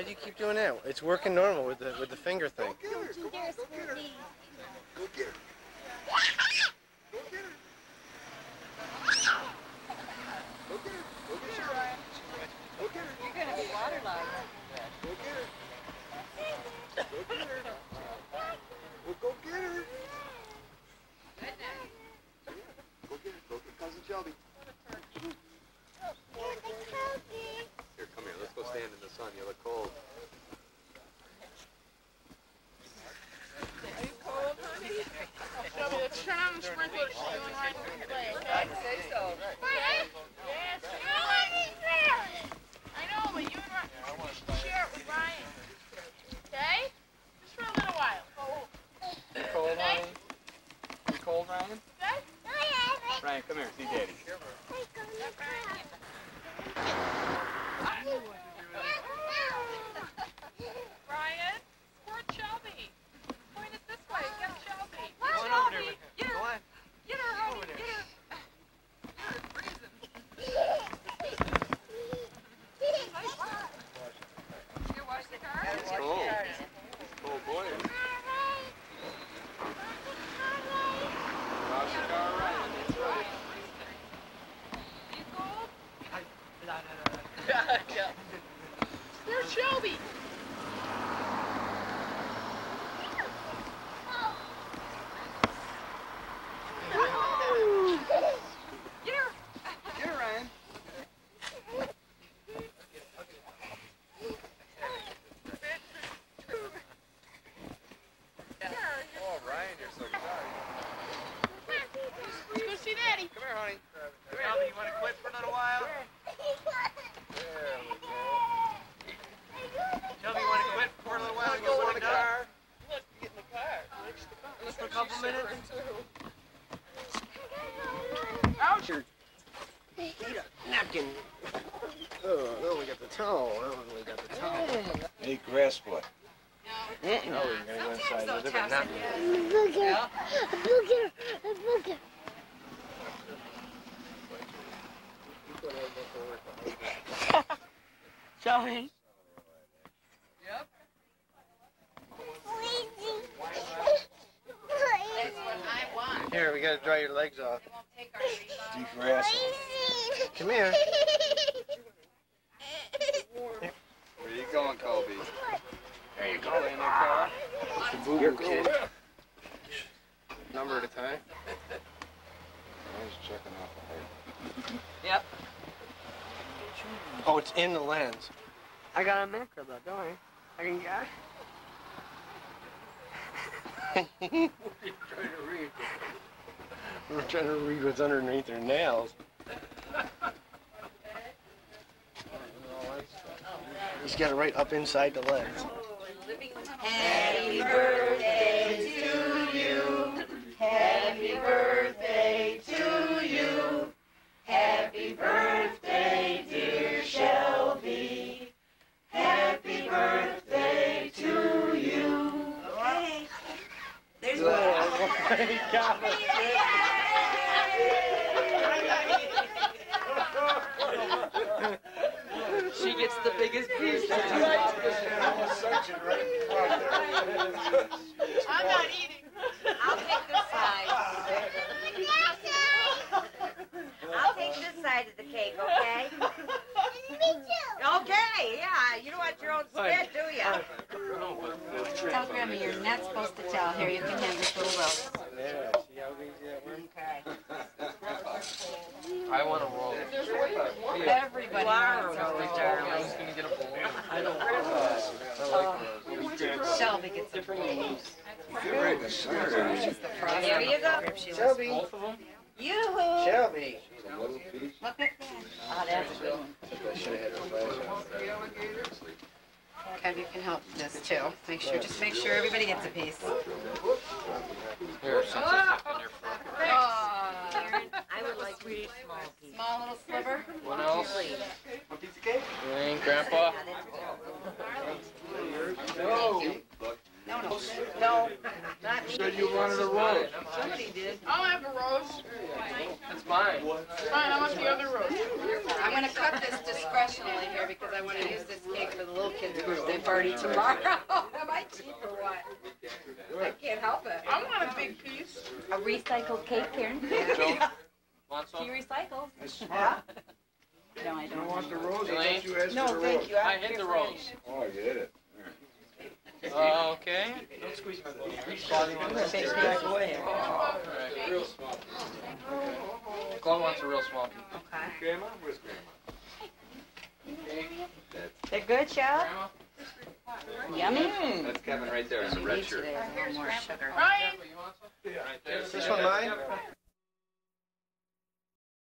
Why do you keep doing that? It's working normal with the with the finger thing. Go get her. Go, There's go get her. Ruby. Go get her. Go get her. Go get her. Go get her, Ryan. Go get her. You're gonna be waterlogged. Go get her. Go get her. Well, go get her. Go get her. Go get cousin Shelby. Here, come here. Let's go stand in the sun. You look cold. Are you cold, honey? Shelby, let's turn on the sprinkler so you and I can play, okay? Say so. Yes. I know, but you and Ryan, you should share it with Ryan. Okay? Just for a little while. You cold, Ryan? You cold, Ryan? Okay? Ryan, come here. See Daddy. Ryan, squirt Shelby. Point it this way. Get Shelby. Go on over there with her. Get Go her. on. Get her, honey. over there. Get her. You're freezing. You wash the car? It's cold. Cold boy. Wash the car, Ryan. That's right. You cold? Squirt Shelby. Get her. Get her, Ryan. Oh, Ryan, you're so sorry. Let's go see Daddy. Come here, honey. Come here, Ellie, you want to quit for a little while? There we go. Shelby, you want to quit for a little while? Let's go in the car. Just for a couple minutes. Ouch. Need a napkin. Oh, no, we got the towel. Oh, we got the towel. Hey, grass boy. No, we're gonna go inside with it, but not. Yeah. Shelby. Yep. That's what I want. Here, we gotta dry your legs off. It won't take our remote. Deep grass. Come here. Where you going, Colby? There you go. in the car. The boo-boo kid. Number at a time. I was checking out the height. Yep. Oh, it's in the lens. I got a macro though, don't worry. I can get it. what are you trying to read. We're trying to read what's underneath her nails. He's got it right up inside the lens. Happy birthday to you. Happy birthday She gets the biggest piece. I'm not eating. I'll take this side. I'll take this side of the cake, okay? Me too. Okay, yeah. You don't want your own spit, do you? Tell Grandma you're not supposed to tell. Here, you can have this little rose. Yeah, see how easy that works? Okay. I want a roll. Everybody wants a rose, I darling. was gonna get a bowl. I don't. I like roses. Shelby gets a rose. Sure. She's the frost There you go. if she likes Shelby. both of them. Yoo-hoo. Shelby. Look at that. Oh, that's a good one. I should have had her flash. Kev, you can help this too. Make sure, just make sure everybody gets a piece. Here, since it's up in there for Oh, I would like small piece. small little sliver. What else? Please. You ain't grandpa? No. No, no. No, not me. Said you wanted a rose. Somebody did. I'll have a rose. That's mine. Fine, I want the other rose. I'm gonna cut this discretion. professionally here because I want to use this cake for the little kids' birthday party tomorrow. Am I cheap or what? I can't help it. I want a big piece. A recycled cake, Karen. Joe, want some? You recycle. That's smart. No, I You don't. want the rose? I Elaine? thought you asked No, for the thank rose. you. I I'm hit the for rose. Oh, you hit it. Uh, okay. Don't squeeze my bone. Claudia I'm gonna a back away. Alright. Real small. Claudia wants a real small. Okay. Grandma? Where's grandma? They're good, Cheryl? Yummy. That's Kevin right there in the red shirt. today a little more sugar. Ryan, Right there. This one mine?